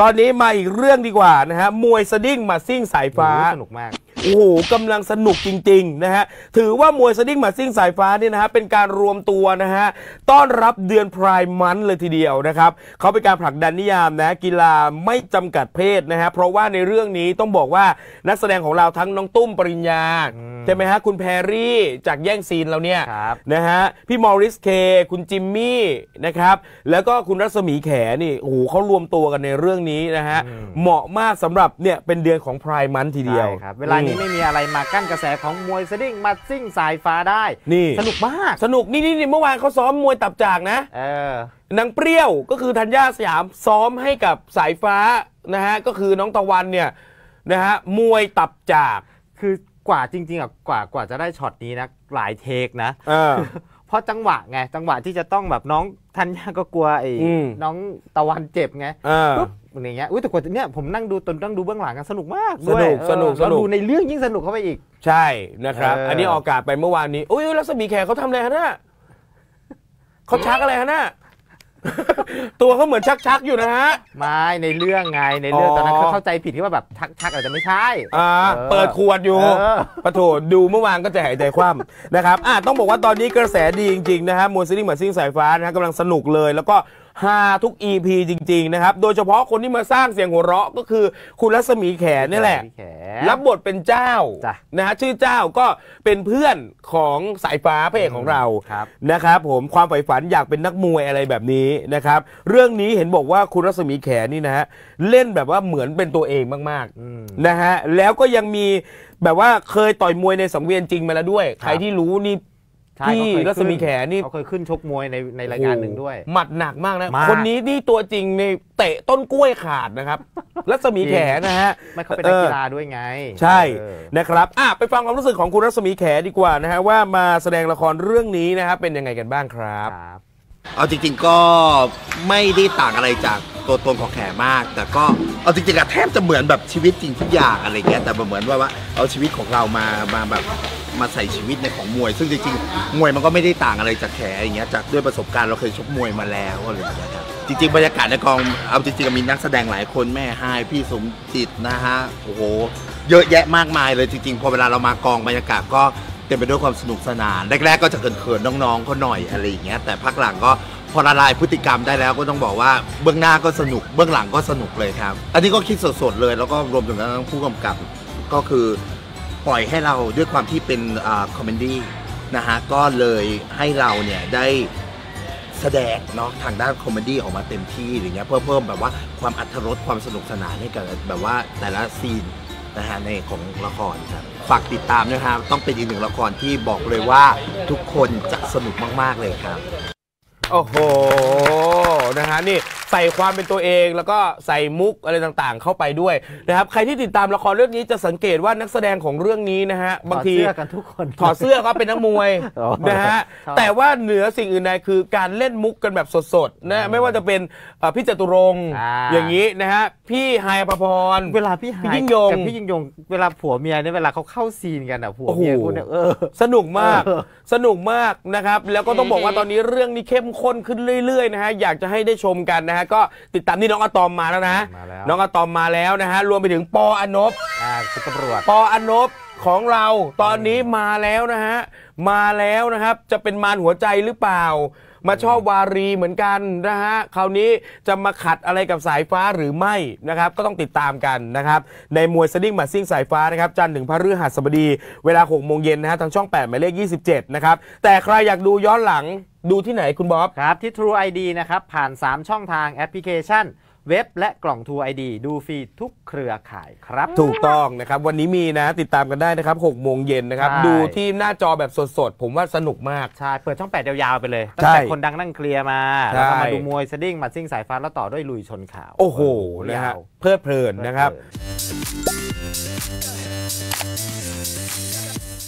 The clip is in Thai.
ตอนนี้มาอีกเรื่องดีกว่านะฮะมวยสดิ้งมาซิ่งสายฟ้าสนุกมาก โอ้โหกำลังสนุกจริงๆนะฮะถือว่ามวยสดิ้งหมาซิ่งสายฟ้านี่นะฮะเป็นการรวมตัวนะฮะต้อนรับเดือนพรายมันเลยทีเดียวนะครับเขาเป็นการผลักดันนิยามนะกีฬาไม่จำกัดเพศนะฮะเพราะว่าในเรื่องนี้ต้องบอกว่านักแสดงของเราทั้งน้องตุ้มปริญญาใช่ไหมฮะคุณแพรรี่จากแย่งซีนเราเนี่ยครับนะฮะพี่มอริสเคคุณจิมมี่นะครับแล้วก็คุณรัศมีแขนี่โอ้โหเขารวมตัวกันในเรื่องนี้นะฮะเหมาะมากสำหรับเนี่ยเป็นเดือนของพรายมันทีเดียวใช่ครับเวลานี้ไม่มีอะไรมากั้นกระแสของมวยสดิ้งมาซิ่งสายฟ้าได้ นี่ สนุกมาก สนุกนี่นี่นี่เมื่อวานเขาซ้อมมวยตับจากนะเออนางเปรี้ยวก็คือธัญญาสยามซ้อมให้กับสายฟ้านะฮะก็คือน้องตะวันเนี่ยนะฮะมวยตับจากคือกว่าจริงๆอะกว่ากว่าจะได้ช็อตนี้นะหลายเทคนะ เออเพราะจังหวะไงจังหวะที่จะต้องแบบน้องทันยาก็กลัวไอ้อืมน้องตะวันเจ็บไงเออปุ๊บอย่างเงี้ยอุ้ยแต่กว่าจะเนี่ยผมนั่งดูตนนั่งดูเบื้องหลังกันสนุกมากสนุกด้วยสนุกเออแล้วสนุกดูในเรื่องยิ่งสนุกเข้าไปอีก ใช่นะครับเอออัอันนี้ออกอากาศไปเมื่อวานนี้อุ้ยรัศมีแขกเขาทำอะไรฮะน่ะเขาชักอะไรฮะน่ะ ตัวเขาเหมือนชักชักๆอยู่นะฮะ ไม่ในเรื่องไงในเรื่องอ๋อ ตอนนั้นเขาเข้าใจผิดที่ว่าแบบชักชักอาจจะไม่ใช่ อ่าเออเปิดขวดอยู่เออ ปะโถดูเมื่อวานก็จะหายใจคว่ำ นะครับอะต้องบอกว่าตอนนี้กระแสดีจริง ๆ นะฮะมวยซิ่งเหมือนซิ่งสายฟ้านะฮะกำลังสนุกเลย แล้วก็ ฮาทุก EP จริง ๆ นะครับ โดยเฉพาะคนที่มาสร้างเสียงหัวเราะก็คือคุณรัศมีแขนี่แหละพี่แขรับบทเป็นเจ้าจ้ะนะฮะชื่อเจ้าก็เป็นเพื่อนของสายฟ้าพระเอกของเราครับ นะครับผมความใฝ่ฝันอยากเป็นนักมวยอะไรแบบนี้นะครับ เรื่องนี้เห็นบอกว่าคุณรัศมีแขนี่นะฮะเล่นแบบว่าเหมือนเป็นตัวเองมากอืม ๆนะฮะแล้วก็ยังมีแบบว่าเคยต่อยมวยในสังเวียนจริงมาแล้วด้วย ใครที่รู้นี่ ใช่พี่เขาเคยรัศมีแขนี่เขาเคยขึ้นชกมวยในในรายการหนึ่งด้วยโอ้โหหมัดหนักมากนะ มาก คนนี้นี่ตัวจริงในเตะต้นกล้วยขาดนะครับ รัศมีแขนะฮะ ไม่เขาเป็นนักกีฬาด้วยไงใช่เออ นะครับอะไปฟังความรู้สึกของคุณรัศมีแขดีกว่านะฮะว่ามาแสดงละครเรื่องนี้นะครับเป็นยังไงกันบ้างครับ ครับ เอาจริง ๆก็ไม่ได้ต่างอะไรจากตัวตนของแขมาก แต่ก็เอาจริงๆอะแทบจะเหมือนแบบชีวิตจริงทุกอย่างอะไรเงี้ยแต่เหมือนว่าว่าเอาชีวิตของเรามามาแบบมาใส่ชีวิตในของมวย ซึ่งจริงๆมวยมันก็ไม่ได้ต่างอะไรจากแขอย่างเงี้ยจากด้วยประสบการณ์เราเคยชกมวยมาแล้วอะไรอย่างเงี้ยครับจริงๆบรรยากาศในกองเอาจริงๆมีนักแสดงหลายคนแม่ไฮายพี่สมจิตนะฮะโอ้โหเยอะแยะมากมายเลยจริงๆพอเวลาเรามากองบรรยากาศก็ เต็มไปด้วยความสนุกสนาน แรกๆก็จะเขินๆน้องๆเขาหน่อยอะไรอย่างเงี้ยแต่พักหลังก็พอละลายพฤติกรรมได้แล้วก็ต้องบอกว่าเบื้องหน้าก็สนุกเบื้องหลังก็สนุกเลยครับ อันนี้ก็คิดสดๆเลย แล้วก็รวมถึงทั้งผู้กำกับก็คือปล่อยให้เราด้วยความที่เป็นอ่า comedy นะฮะก็เลยให้เราเนี่ยได้แสดงเนาะทางด้าน comedy ออกมาเต็มที่อย่างเงี้ยเพื่อเพิ่มแบบว่าความอรรถรสความสนุกสนานให้กับแบบว่าแต่ละซีน นะฮะในของละครครับฝากติดตามนะครับต้องเป็นอีกหนึ่งละครที่บอกเลยว่าทุกคนจะสนุกมากๆเลยครับ โอ้โห นะฮะนี่ใส่ความเป็นตัวเอง แล้วก็ใส่มุกอะไรต่างๆ เข้าไปด้วยนะครับใครที่ติดตามละครเรื่องนี้จะสังเกตว่านักแสดงของเรื่องนี้นะฮะบางทีถอดเสื้อกันทุกคน ถอดเสื้อก็เป็นนักมวยอ๋อนะฮะชอบแต่ว่าเหนือสิ่งอื่นใดคือการเล่นมุกกันแบบสดๆนะไม่ว่าจะเป็นเอ่อพี่จตุรงค์อ่า อย่างนี้นะฮะพี่ไฮายอภพร เวลาพี่หายพี่ยิ่งยงกับพี่ยิ่งยง เวลาผัวเมียเนี่ยเวลาเขาเข้าซีนกันอะผัวโอ้โห เมียคุณเนี่ยเออ สนุกมาก เออ สนุกมากนะครับ แล้วก็ต้องบอกว่าตอนนี้เรื่องนี้เข้มข้นขึ้นเรื่อยๆนะฮะ อยากจะให้ได้ชมกันนะฮะก็ติดตามนี่น้องอะตอมมาแล้วนะ มาแล้ว น้องอะตอมมาแล้วนะฮะรวมไปถึงปออนบอ่าคุณตำรวจ ปออนบ ของเราตอนนี้มาแล้วนะฮะ มาแล้วนะครับ จะเป็นมารหัวใจหรือเปล่า มาชอบวารีเหมือนกันนะฮะ คราวนี้จะมาขัดอะไรกับสายฟ้าหรือไม่นะครับ ก็ต้องติดตามกันนะครับ ในมวยสดิ้งหมัดซิ่งสายฟ้านะครับ จันทร์ถึงพฤหัสบดี เวลา6โมงเย็นนะฮะ ทางช่อง 8 หมายเลข 27 นะครับ แต่ใครอยากดูย้อนหลังดูที่ไหนคุณบ๊อบ ครับที่ True ID นะครับ ผ่าน 3 ช่องทางแอปพลิเคชัน เว็บและกล่อง True ID ดูฟรีทุกเครือข่ายครับ ถูกต้องนะครับ วันนี้มีนะติดตามกันได้นะครับ6โมงเย็นนะครับ ใช่ ดูที่หน้าจอแบบสดๆ ผมว่าสนุกมาก ใช่ เปิดช่อง 8 ยาวๆไปเลยตั้งใช่แต่คนดังนั่งเคลียร์มา ใช่ แล้วก็มาดูมวยสดิ้งมาซิ่งสายฟ้าแล้วต่อด้วยลุยชนข่าวโอ้โหนะยาฮะวเพลิดเพลินนะครับเพลิน